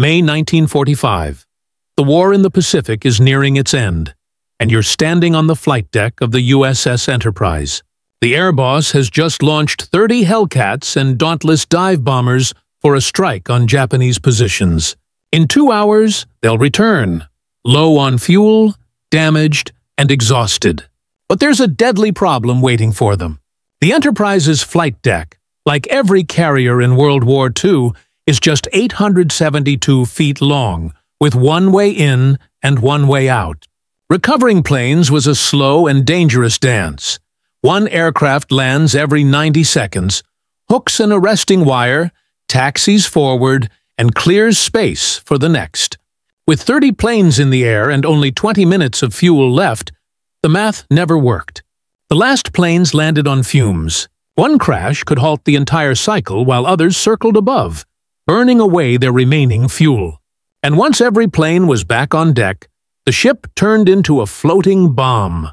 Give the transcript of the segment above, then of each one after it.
May 1945. The war in the Pacific is nearing its end, and you're standing on the flight deck of the USS Enterprise. The Air Boss has just launched 30 Hellcats and Dauntless dive bombers for a strike on Japanese positions. In two hours, they'll return, low on fuel, damaged, and exhausted. But there's a deadly problem waiting for them. The Enterprise's flight deck, like every carrier in World War II, is just 872 feet long, with one way in and one way out. Recovering planes was a slow and dangerous dance. One aircraft lands every 90 seconds, hooks an arresting wire, taxis forward, and clears space for the next. With 30 planes in the air and only 20 minutes of fuel left, the math never worked. The last planes landed on fumes. One crash could halt the entire cycle while others circled above, burning away their remaining fuel and once every plane was back on deck, the ship turned into a floating bomb.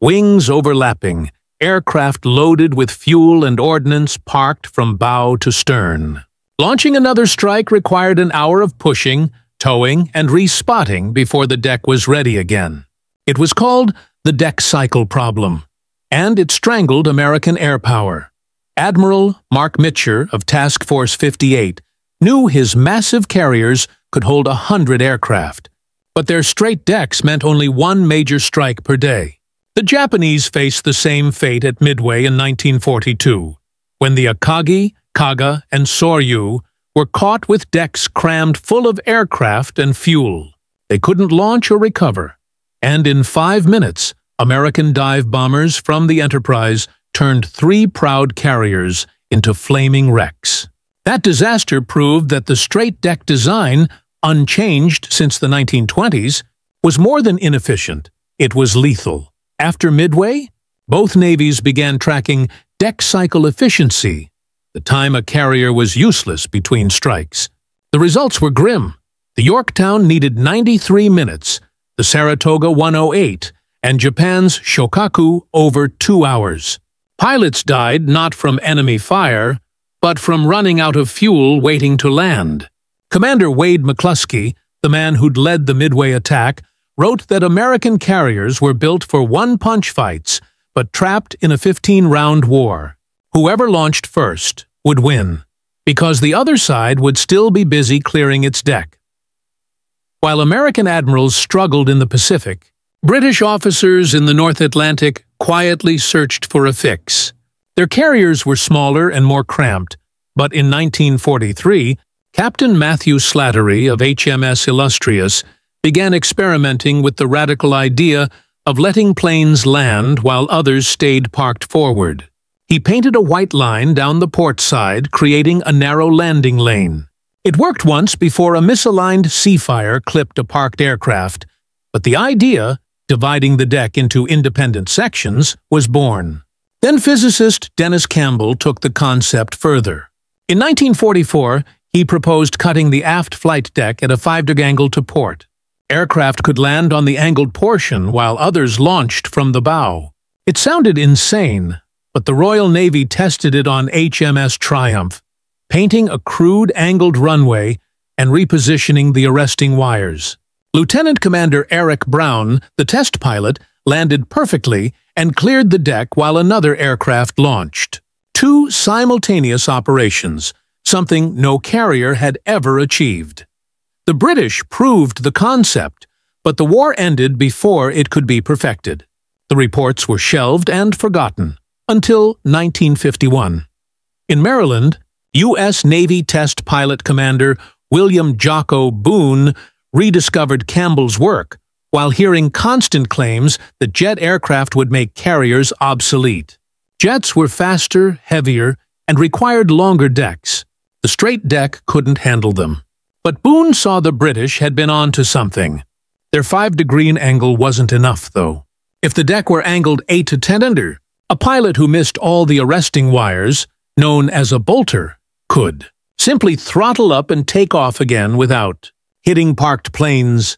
Wings overlapping, aircraft loaded with fuel and ordnance parked from bow to stern. Launching another strike required an hour of pushing, towing, and respotting before the deck was ready again. It was called the deck cycle problem, and it strangled American air power. Admiral Mark Mitscher of Task Force 58 knew his massive carriers could hold a hundred aircraft, but their straight decks meant only one major strike per day. The Japanese faced the same fate at Midway in 1942, when the Akagi, Kaga, and Soryu were caught with decks crammed full of aircraft and fuel. They couldn't launch or recover, and in five minutes, American dive bombers from the Enterprise turned three proud carriers into flaming wrecks. That disaster proved that the straight deck design unchanged since the 1920s, was more than inefficient, it was lethal. After Midway, both navies began tracking deck cycle efficiency, the time a carrier was useless between strikes. The results were grim. The Yorktown needed 93 minutes, the Saratoga 108, and Japan's Shokaku over two hours. Pilots died not from enemy fire, but from running out of fuel waiting to land. Commander Wade McClusky, the man who'd led the Midway attack, wrote that American carriers were built for one-punch fights, but trapped in a 15-round war. Whoever launched first would win, because the other side would still be busy clearing its deck. While American admirals struggled in the Pacific, British officers in the North Atlantic quietly searched for a fix. Their carriers were smaller and more cramped, but in 1943, Captain Matthew Slattery of HMS Illustrious began experimenting with the radical idea of letting planes land while others stayed parked forward. He painted a white line down the port side, creating a narrow landing lane. It worked once before a misaligned Seafire clipped a parked aircraft, but the idea, dividing the deck into independent sections, was born. Then physicist Dennis Campbell took the concept further. In 1944, he proposed cutting the aft flight deck at a five-degree angle to port. Aircraft could land on the angled portion while others launched from the bow. It sounded insane, but the Royal Navy tested it on HMS Triumph, painting a crude angled runway and repositioning the arresting wires. Lieutenant Commander Eric Brown, the test pilot, landed perfectly and cleared the deck while another aircraft launched. Two simultaneous operations, something no carrier had ever achieved. The British proved the concept, but the war ended before it could be perfected. The reports were shelved and forgotten until 1951. In Maryland, U.S. Navy Test Pilot Commander William Jocko Boone rediscovered Campbell's work while hearing constant claims that jet aircraft would make carriers obsolete. Jets were faster, heavier, and required longer decks. The straight deck couldn't handle them. But Boone saw the British had been on to something. Their five-degree angle wasn't enough, though. If the deck were angled 8 to 10 under, a pilot who missed all the arresting wires, known as a bolter, could simply throttle up and take off again without hitting parked planes.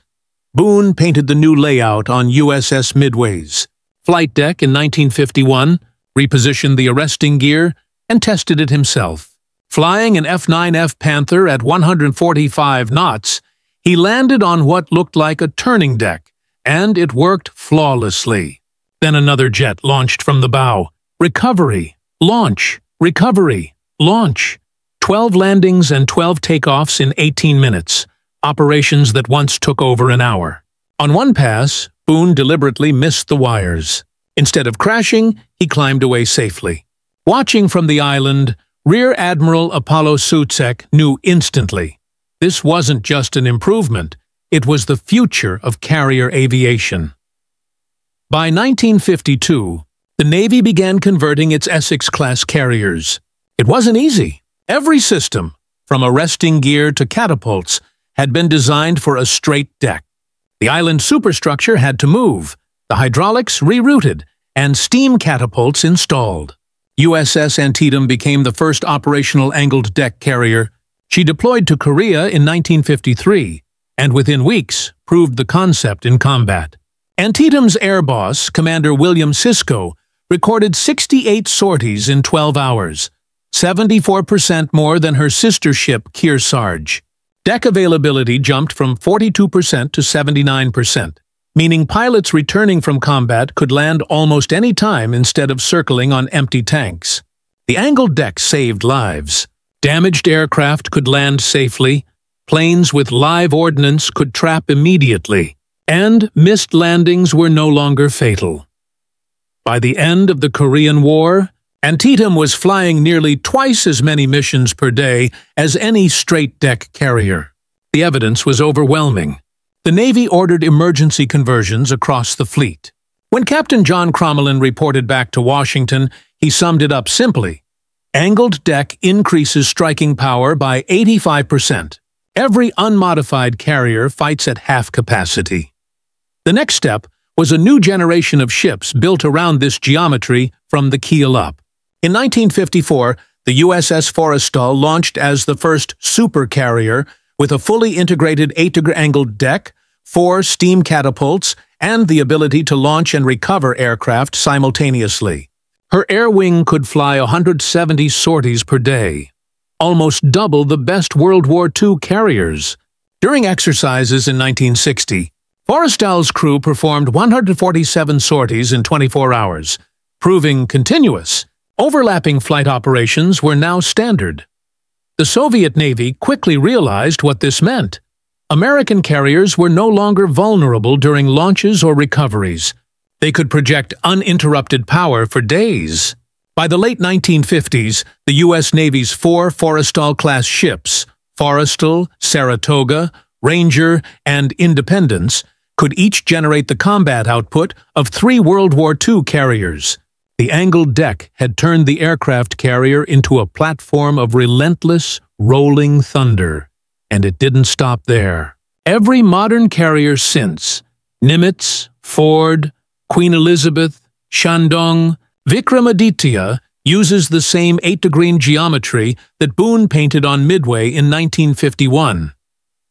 Boone painted the new layout on USS Midway's. Flight deck in 1951, repositioned the arresting gear, and tested it himself. Flying an F-9F Panther at 145 knots, he landed on what looked like a turning deck, and it worked flawlessly. Then another jet launched from the bow. Recovery, launch, recovery, launch. 12 landings and 12 takeoffs in 18 minutes, operations that once took over an hour. On one pass, Boone deliberately missed the wires. Instead of crashing, he climbed away safely. Watching from the island, Rear Admiral Apollo Soucek knew instantly. This wasn't just an improvement, it was the future of carrier aviation. By 1952, the Navy began converting its Essex-class carriers. It wasn't easy. Every system, from arresting gear to catapults, had been designed for a straight deck. The island superstructure had to move, the hydraulics rerouted, and steam catapults installed. USS Antietam became the first operational angled deck carrier. She deployed to Korea in 1953, and within weeks proved the concept in combat. Antietam's air boss, Commander William Cisco, recorded 68 sorties in 12 hours, 74% more than her sister ship Kearsarge. Deck availability jumped from 42% to 79% meaning pilots returning from combat could land almost any time instead of circling on empty tanks. The angled deck saved lives. Damaged aircraft could land safely, planes with live ordnance could trap immediately, and missed landings were no longer fatal. By the end of the Korean War, Antietam was flying nearly twice as many missions per day as any straight-deck carrier. The evidence was overwhelming. The Navy ordered emergency conversions across the fleet. When Captain John Crommelin reported back to Washington, he summed it up simply. Angled deck increases striking power by 85%. Every unmodified carrier fights at half capacity. The next step was a new generation of ships built around this geometry from the keel up. In 1954, the USS Forrestal launched as the first supercarrier with a fully integrated 8-degree angled deck, four steam catapults, and the ability to launch and recover aircraft simultaneously. Her air wing could fly 170 sorties per day, almost double the best World War II carriers. During exercises in 1960, Forrestal's crew performed 147 sorties in 24 hours, proving continuous. Overlapping flight operations were now standard. The Soviet Navy quickly realized what this meant. American carriers were no longer vulnerable during launches or recoveries. They could project uninterrupted power for days. By the late 1950s, the U.S. Navy's four Forrestal-class ships, Forrestal, Saratoga, Ranger, and Independence, could each generate the combat output of three World War II carriers. The angled deck had turned the aircraft carrier into a platform of relentless, rolling thunder. And it didn't stop there. Every modern carrier since, Nimitz, Ford, Queen Elizabeth, Shandong, Vikramaditya, uses the same 8-degree geometry that Boone painted on Midway in 1951.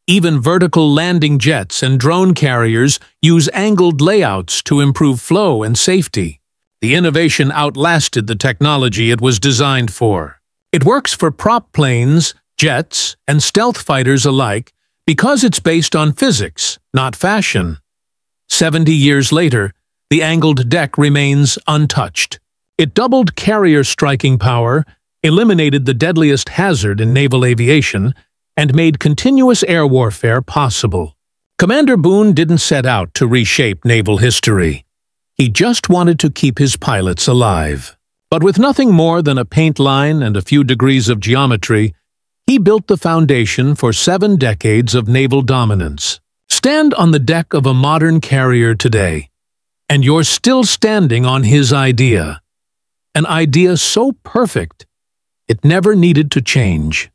Even vertical landing jets and drone carriers use angled layouts to improve flow and safety. The innovation outlasted the technology it was designed for. It works for prop planes, jets, and stealth fighters alike because it's based on physics, not fashion. Seventy years later, the angled deck remains untouched. It doubled carrier striking power, eliminated the deadliest hazard in naval aviation, and made continuous air warfare possible. Commander Boone didn't set out to reshape naval history. He just wanted to keep his pilots alive. But with nothing more than a paint line and a few degrees of geometry, he built the foundation for seven decades of naval dominance. Stand on the deck of a modern carrier today, and you're still standing on his idea. An idea so perfect, it never needed to change.